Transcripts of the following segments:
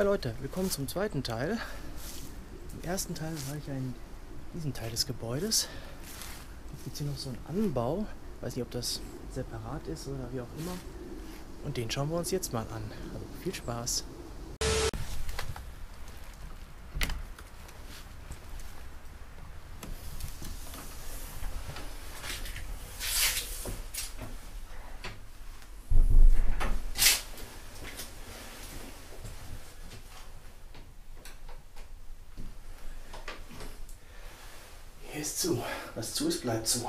Hi Leute, willkommen zum zweiten Teil. Im ersten Teil war ich ja in diesem Teil des Gebäudes. Jetzt gibt es hier noch so einen Anbau. Weiß nicht, ob das separat ist oder wie auch immer. Und den schauen wir uns jetzt mal an. Also viel Spaß. Zu. Was zu ist, bleibt zu.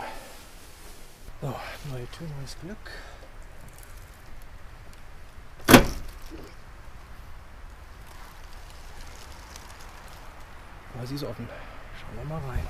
So, neue Tür, neues Glück. Aber sie ist offen. Schauen wir mal rein.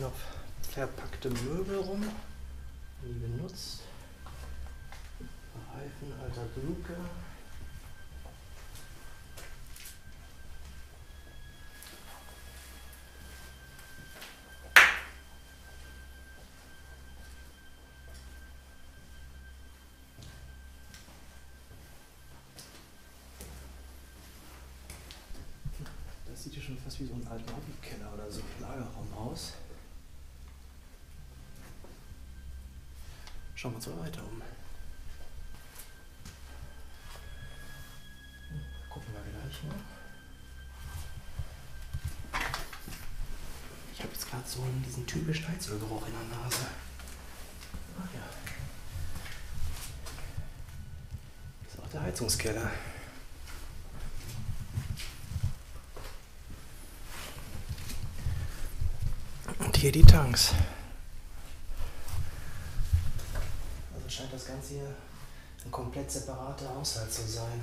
Stehen noch verpackte Möbel rum, nie benutzt. Reifen, alter Luke. Das sieht ja schon fast wie so ein alter Hobbykeller oder so Lagerraum aus. Schauen wir uns mal weiter um. Gucken wir gleich mal. Ich habe jetzt gerade so diesen typischen Heizölgeruch in der Nase. Ach ja. Das ist auch der Heizungskeller. Und hier die Tanks. Also scheint das Ganze hier ein komplett separater Haushalt zu sein.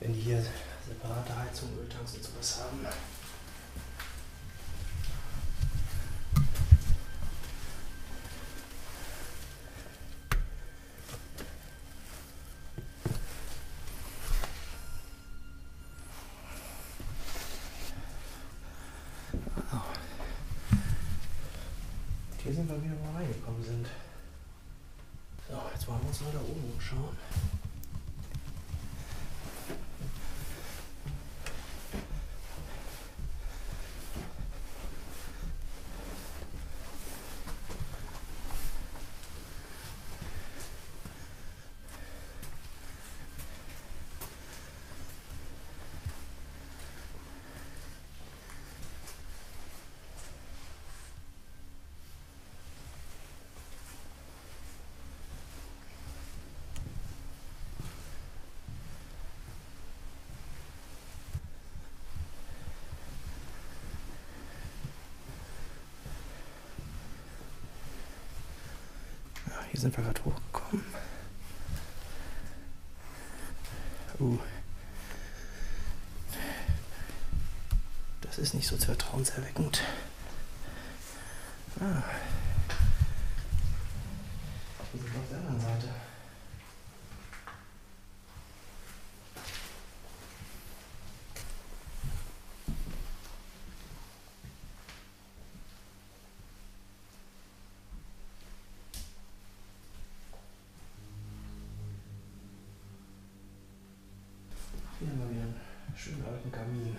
Wenn die hier separate Heizung, Öltanks und sowas haben. Hier sind wir wieder mal reingekommen sind. Jetzt wollen wir uns mal da oben umschauen. Hier sind wir gerade hochgekommen. Uh. Das ist nicht so vertrauenserweckend. Ah. Wir sind auf der anderen Seite. Hier haben wir einen schönen alten Kamin.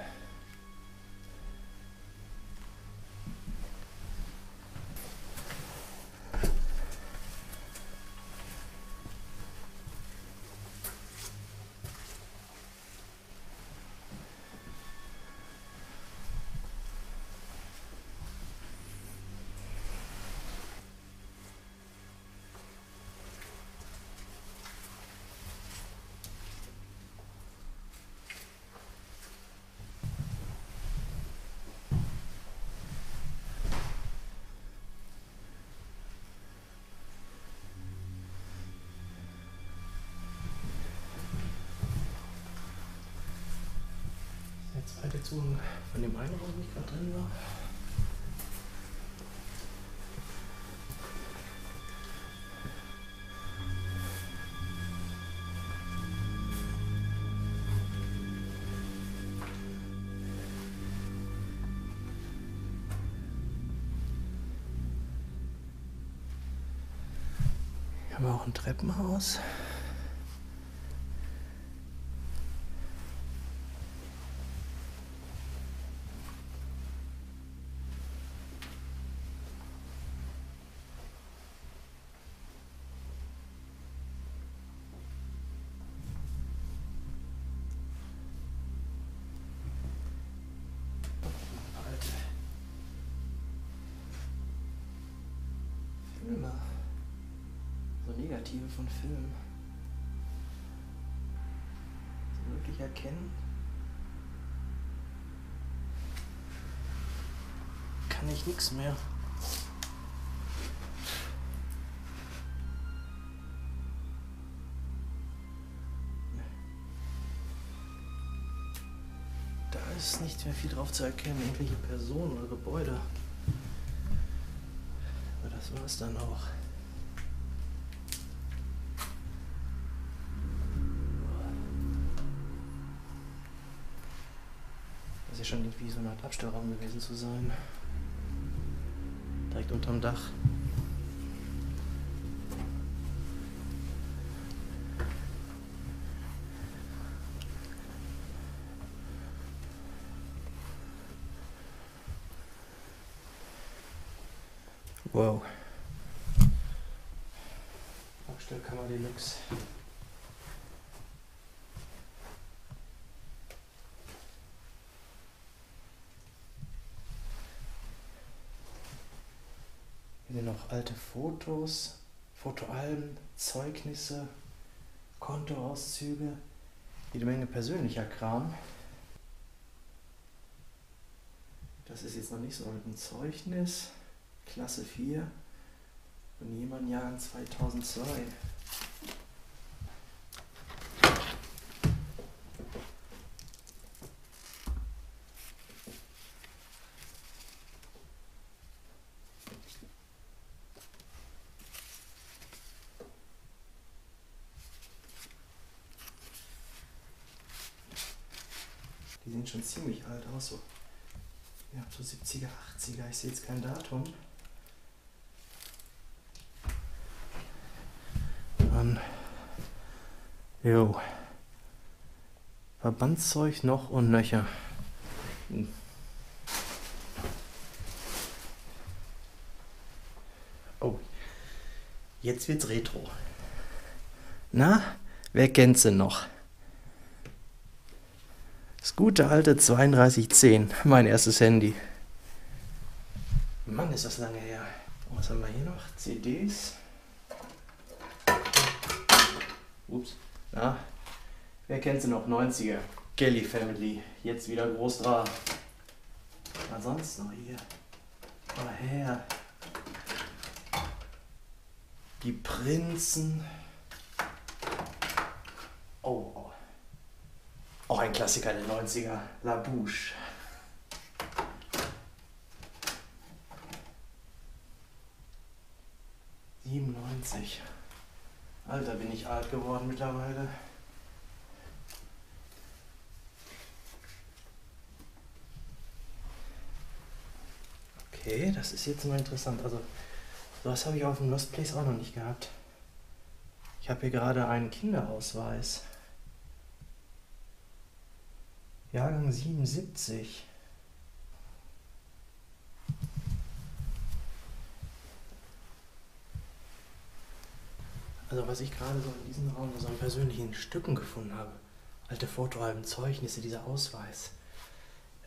der zweite Zug von dem einen Raum, ich gerade drin war. Hier haben auch ein Treppenhaus. Negative von Filmen. So wirklich erkennen. Kann ich nichts mehr. Da ist nicht mehr viel drauf zu erkennen, irgendwelche Personen oder Gebäude. Aber das war es dann auch. Ja schon irgendwie so eine Art Abstellraum gewesen zu sein. Direkt unterm Dach. Wow. Abstellkammer Deluxe. Noch alte Fotos, Fotoalben, Zeugnisse, Kontoauszüge, jede Menge persönlicher Kram. Das ist jetzt noch nicht so ein Zeugnis. Klasse 4 von jemandem Jahren 2002. schon ziemlich alt aus, so ja, so 70er, 80er, ich sehe jetzt kein Datum. Dann, jo, Verbandszeug noch und nöcher. Hm. Oh, jetzt wird's retro. Na, wer kennt sie noch? Gute alte 3210, mein erstes Handy. Mann, ist das lange her. Was haben wir hier noch? CDs. Ups. Na, wer kennt sie noch? 90er. Kelly Family. Jetzt wieder groß dran. Was sonst noch hier? Mal her. Die Prinzen. Oh, oh. Auch ein Klassiker der 90er, La Bouche. Siebenundneunzig. Alter, bin ich alt geworden mittlerweile. Okay, das ist jetzt mal interessant. Also, sowas habe ich auf dem Lost Place auch noch nicht gehabt. Ich habe hier gerade einen Kinderausweis. Jahrgang 77. Also was ich gerade so in diesem Raum so an persönlichen Stücken gefunden habe, alte Fotoalben, Zeugnisse, dieser Ausweis.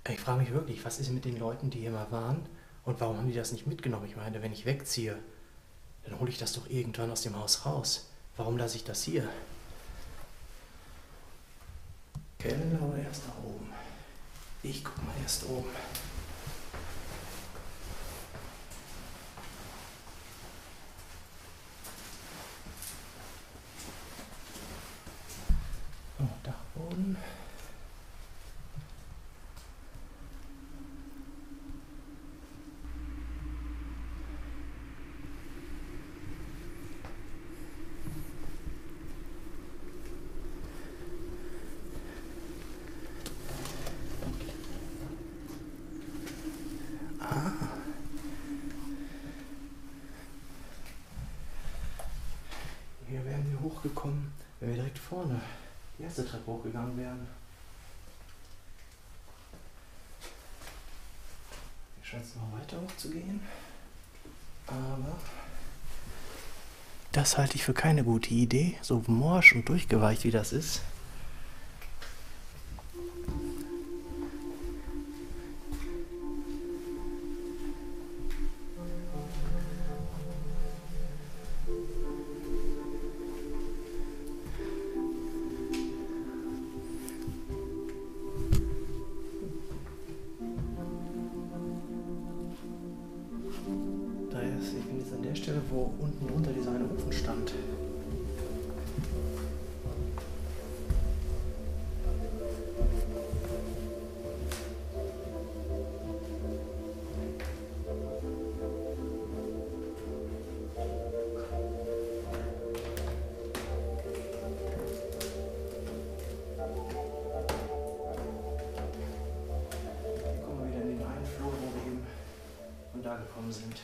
Ich frage mich wirklich, was ist mit den Leuten, die hier mal waren und warum haben die das nicht mitgenommen? Ich meine, wenn ich wegziehe, dann hole ich das doch irgendwann aus dem Haus raus. Warum lasse ich das hier? Keller oder erst da oben? Ich guck mal erst oben. Oh, Dachboden. Hochgekommen, wenn wir direkt vorne die erste Treppe hochgegangen wären. Hier scheint es noch weiter hochzugehen. Aber das halte ich für keine gute Idee, so morsch und durchgeweicht wie das ist. Stelle, wo unten drunter dieser eine Ofen stand. Hier kommen wir wieder in den einen Flur, wo wir eben von da gekommen sind.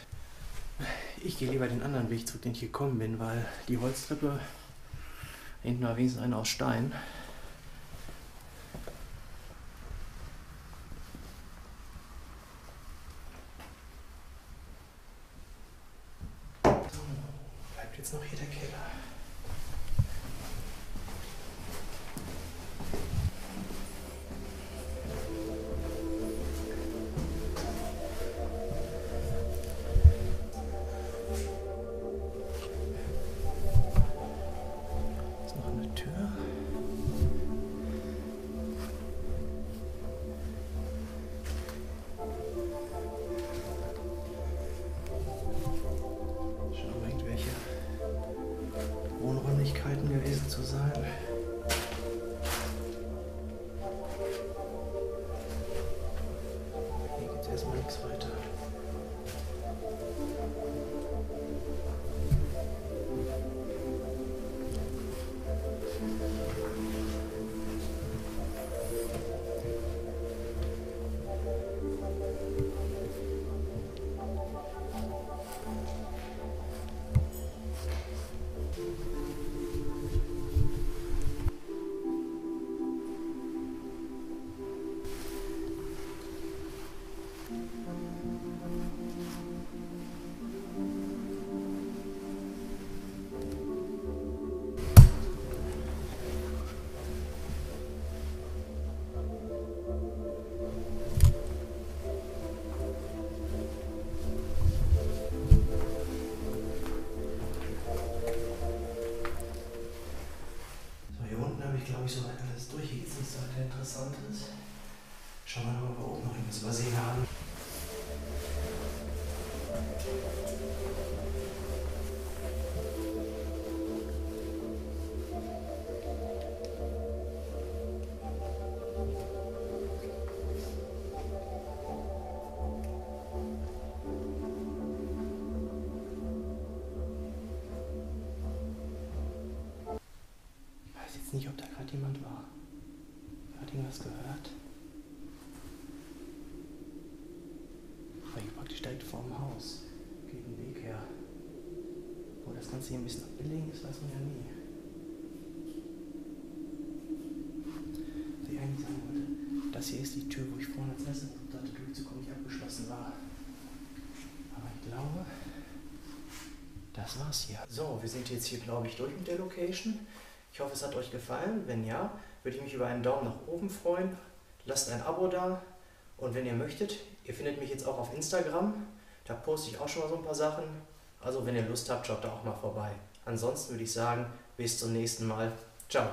Ich gehe lieber den anderen Weg zurück, den ich gekommen bin, weil die Holztreppe hinten war wenigstens eine aus Stein. Ich soweit alles durch. Hier gibt es nichts weiter Interessantes. Schauen wir mal, ob wir oben noch irgendwas übersehen haben. Ich weiß jetzt nicht, ob da gerade jemand war. Hat irgendwas gehört? Hier praktisch direkt vorm Haus. Geht den Weg her. Wo das Ganze hier ein bisschen abgelegen ist, weiß man ja nie. Was ich eigentlich sagen wollte, das hier ist die Tür, wo ich vorhin als erstes versucht hatte, durchzukommen, die abgeschlossen war. Aber ich glaube, das war's hier. So, wir sind jetzt hier, glaube ich, durch mit der Location. Ich hoffe, es hat euch gefallen. Wenn ja, würde ich mich über einen Daumen nach oben freuen. Lasst ein Abo da. Und wenn ihr möchtet, ihr findet mich jetzt auch auf Instagram. Da poste ich auch schon mal so ein paar Sachen. Also wenn ihr Lust habt, schaut da auch mal vorbei. Ansonsten würde ich sagen, bis zum nächsten Mal. Ciao.